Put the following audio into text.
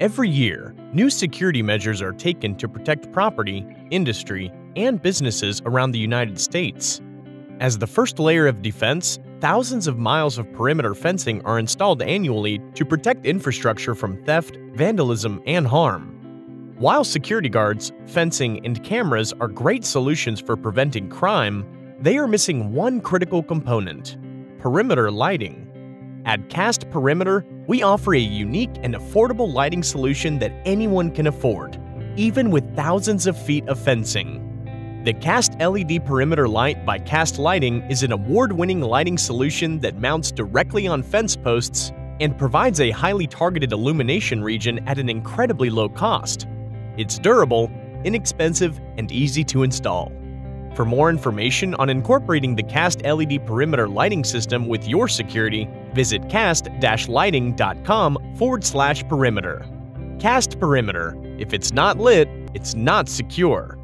Every year, new security measures are taken to protect property, industry, and businesses around the United States. As the first layer of defense, thousands of miles of perimeter fencing are installed annually to protect infrastructure from theft, vandalism, and harm. While security guards, fencing, and cameras are great solutions for preventing crime, they are missing one critical component perimeter lighting. At Cast Perimeter, we offer a unique and affordable lighting solution that anyone can afford, even with thousands of feet of fencing. The Cast LED Perimeter Light by Cast Lighting is an award-winning lighting solution that mounts directly on fence posts and provides a highly targeted illumination region at an incredibly low cost. It's durable, inexpensive, and easy to install. For more information on incorporating the Cast LED perimeter lighting system with your security, visit cast-lighting.com forward slash perimeter. Cast Perimeter. If it's not lit, it's not secure.